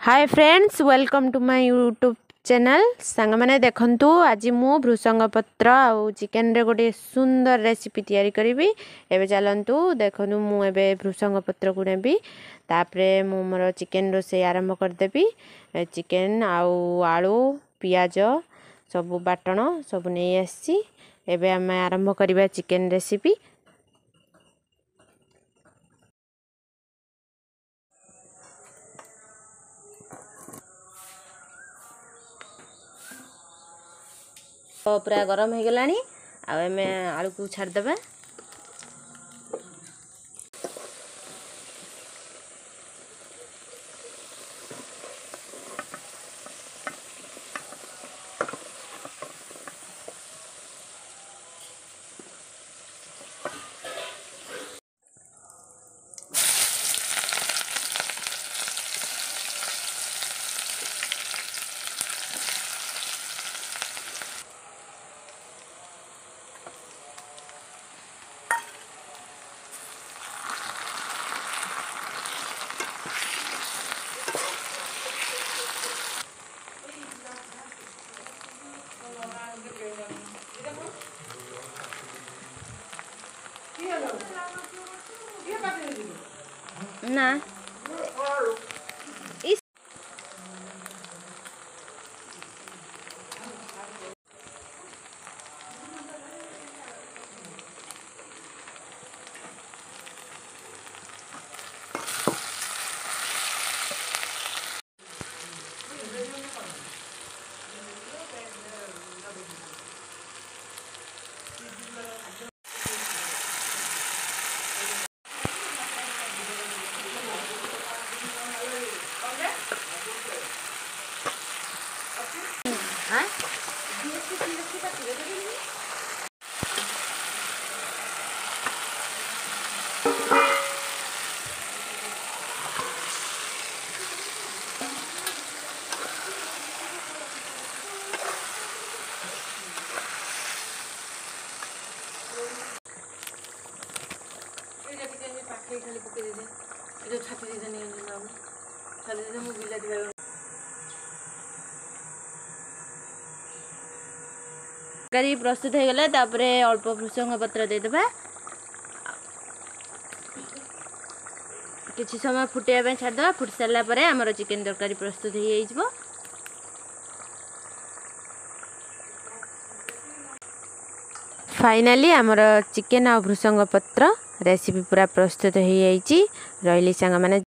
Hi friends welcome to my YouTube channel ସାଙ୍ଗମାନେ ଦେଖନ୍ତୁ ଆଜି ମୁଁ ଭୃଷଙ୍ଗ ପତ୍ର ଆଉ ଚିକେନ୍ରେ ଗୋଟିଏ ସୁନ୍ଦର ରେସିପି ତିଆରି କରିବି। ଏବେ ଚାଲନ୍ତୁ ଦେଖନ୍ତୁ ମୁଁ ଏବେ ଭୃଷଙ୍ଗ ପତ୍ରକୁ ନେବି। ତାପରେ ମୁଁ ମୋର ଚିକେନ୍ ରୋଷେଇ ଆରମ୍ଭ କରିଦେବି। ଚିକେନ୍ ଆଉ ଆଳୁ ପିଆଜ ସବୁ ବାଟଣ ସବୁ ନେଇ ଆସିଛି। ଏବେ ଆମେ ଆରମ୍ଭ କରିବା ଚିକେନ୍ ରେସିପି ପୁରା ଗରମ ହେଇଗଲାଣି ଆଉ ଆମେ ଆଳୁକୁ ଛାଡ଼ିଦେବା Na. ପାଖେଇ ଖାଲି ପକେଇ ଦେଇଦେ ଏ ଯେଉଁ ଛାତି ଦେଇଦେ ନେଇ ବାବୁ ଛାତି ଦେଇଦେ ମୁଁ ବିଲାତି ବାଇଗଣ ତରକାରୀ ପ୍ରସ୍ତୁତ ହେଇଗଲା ତାପରେ ଅଳ୍ପ ଭୃଷଙ୍ଗ ପତ୍ର ଦେଇଦେବା କିଛି ସମୟ ଫୁଟିବା ପାଇଁ ଛାଡ଼ିଦେବା ଫୁଟି ସାରିଲା ପରେ ଆମର ଚିକେନ୍ ତରକାରୀ ପ୍ରସ୍ତୁତ ହେଇଯାଇଯିବ फाइनली अमर चिकेन आपरुसों गपत्र, रेसिपी पुरा प्रस्टो तो हियाईची, रो इलिसा गमना